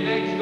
And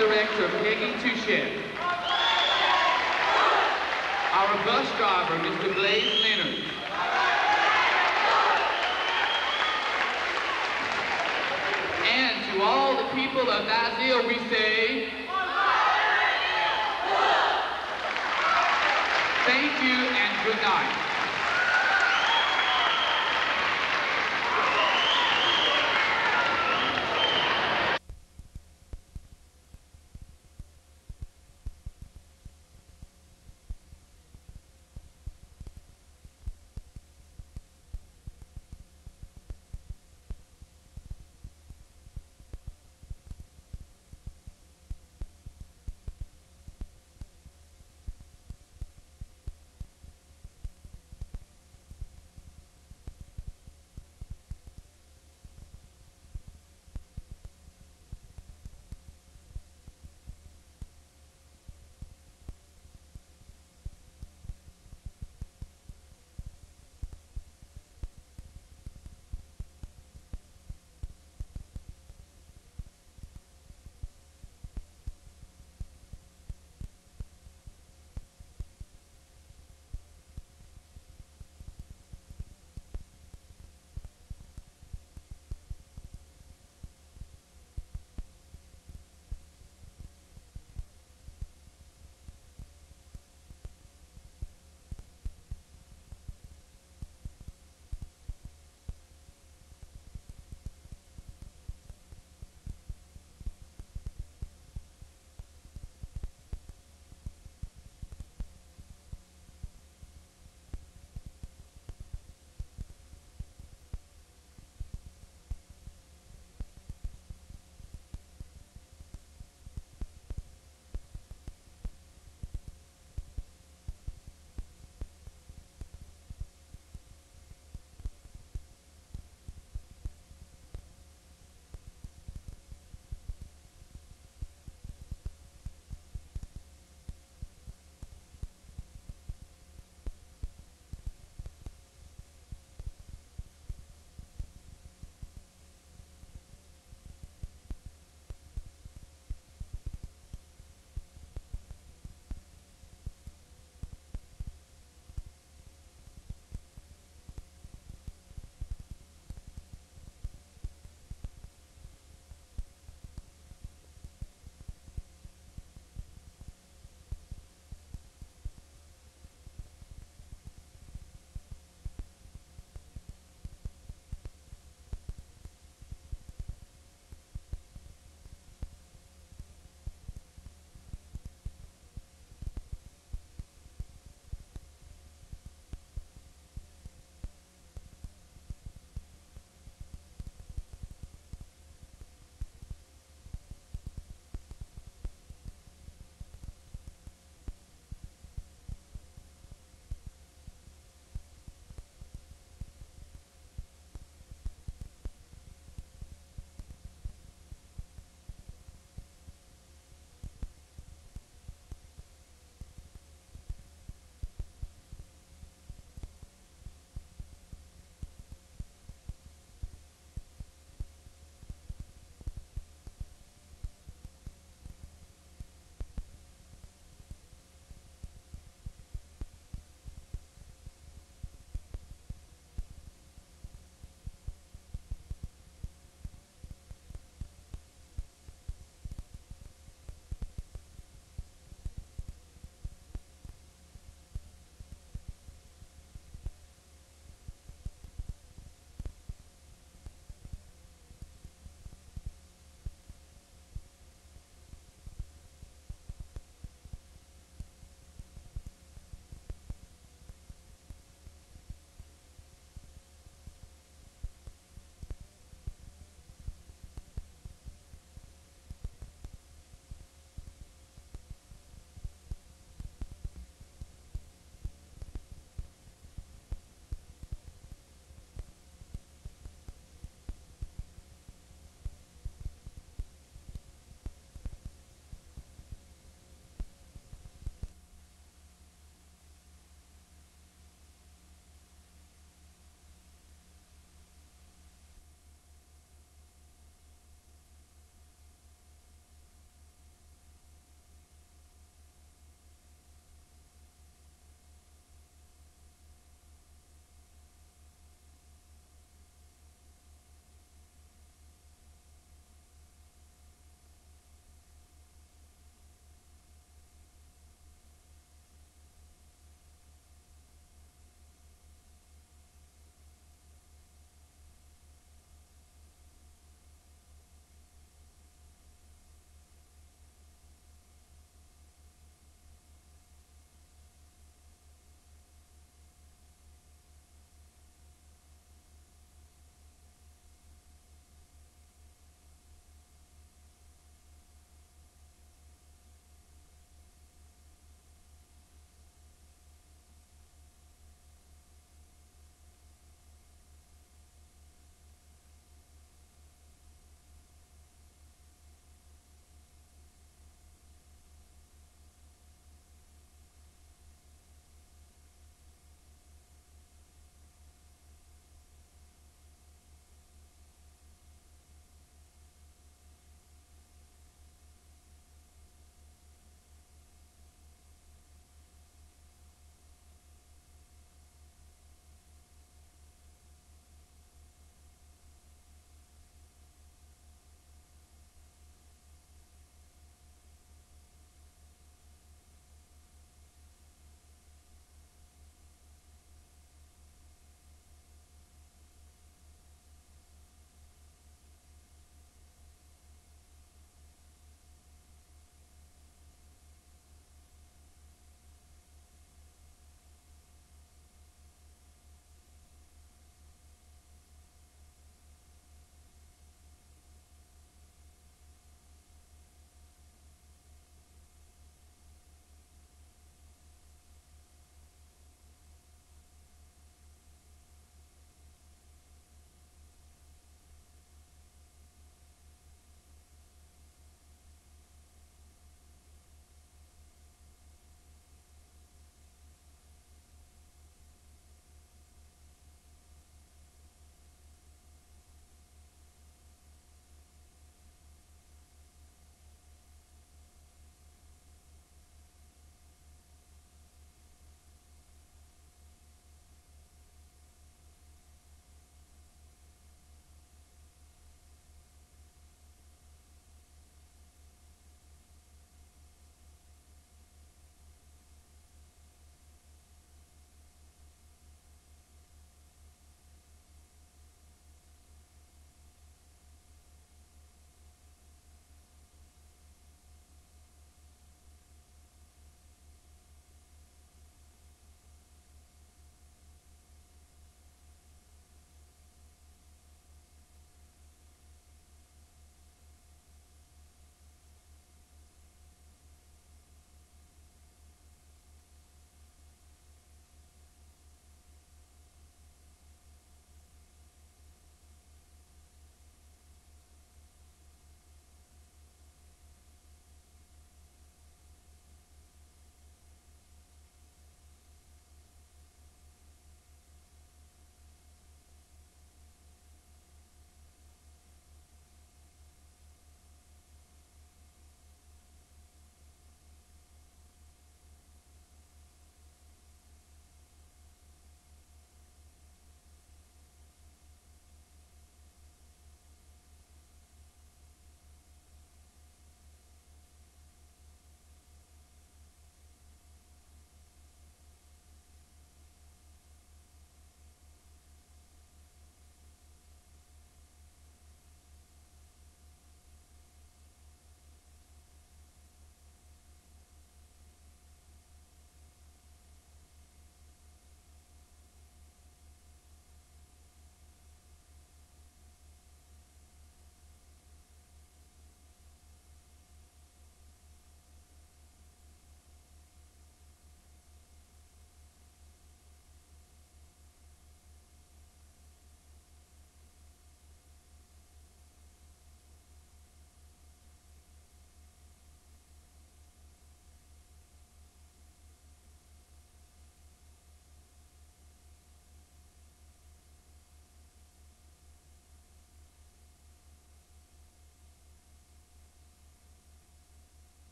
Director Peggy Touchette. Our bus driver, Mr. Blaze Leonard. And to all the people of Basile, we say, thank you and good night.